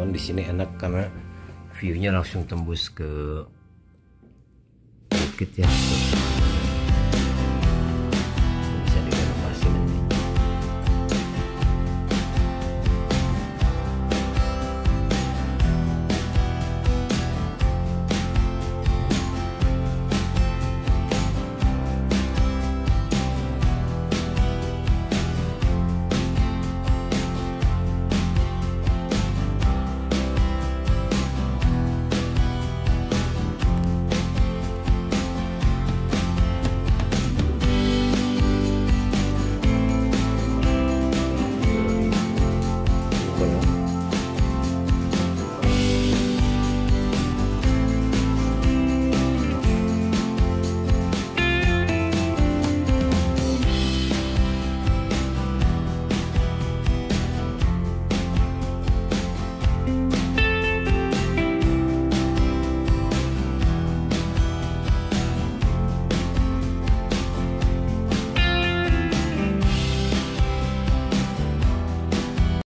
balkon di sini enak karena viewnya langsung tembus ke bukit ya